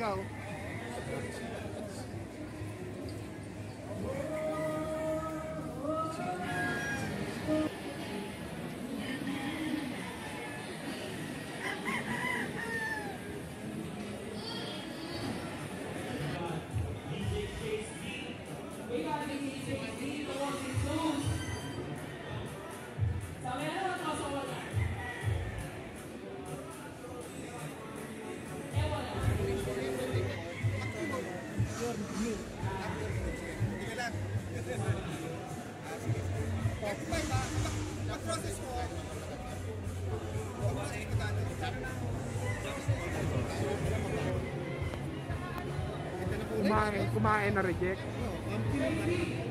ng Kumain, kumain na reject. Ano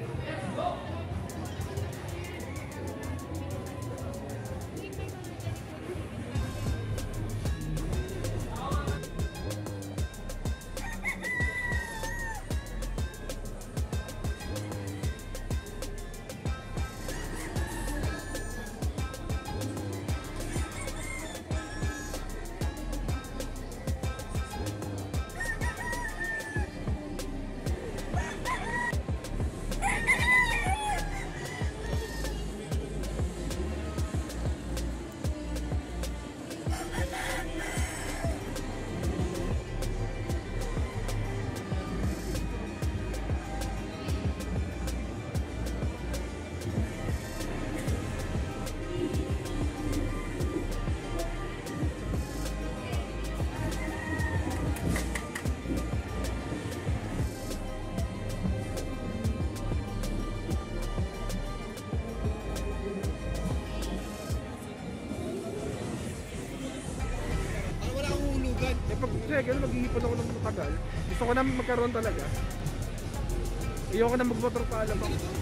Pag second, maghihipon ako ng matagal. Gusto ko na magkaroon talaga. Ayoko na magmotor pa alam ako.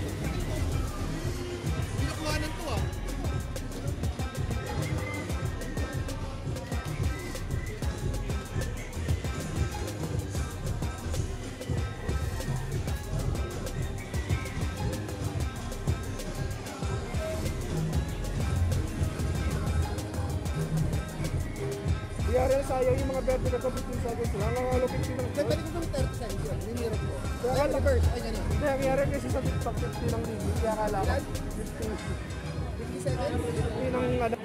Sayang yung mga vertical sa 15 seconds lang. Ang allocation ng Kaya pwede ko kung 30 seconds yun. May mirror ko. Kaya reverse. Ay, ganyan. Kaya nangyari kasi sa TikTok 50 ng review. Kaya akala ko 50 seconds. 50 ng ano.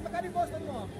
ficar de imposto no nome.